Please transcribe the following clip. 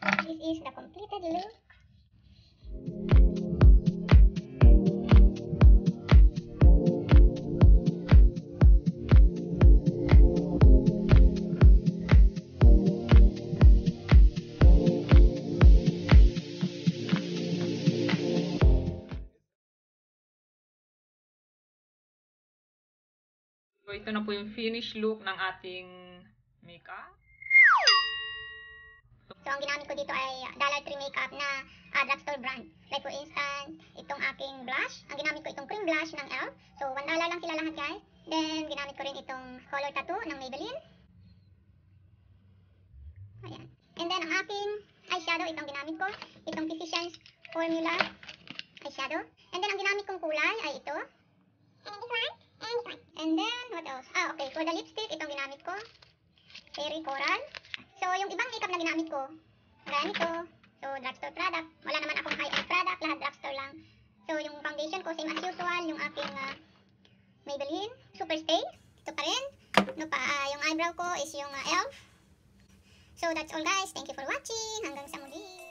This is the completed look. So, ito na po yung finished look ng ating makeup. So, ang ginamit ko dito ay Dollar Tree Makeup na uh, drugstore brand. Like for instance, itong aking blush. Ang ginamit ko itong cream blush ng e.l.f. So, 1 dollar lang sila lahat guys. Then, ginamit ko rin itong color tattoo ng Maybelline. Ayan. And then, ang aking eyeshadow, itong ginamit ko. Itong Physicians Formula eyeshadow. And then, ang ginamit kong kulay ay ito. And this one. And this one. And then, what else? Ah, okay. For the lipstick, itong ginamit ko. Cherry Coral. So, yung ibang makeup na ginamit ko, ganito. So, drugstore product. Wala naman akong high-end product. Lahat drugstore lang. So, yung foundation ko, same as usual. Yung aking ah, Maybelline Super Stay. Ito pa rin. No pa, ah, yung eyebrow ko is yung ah, e.l.f. So, that's all guys. Thank you for watching. Hanggang sa muli.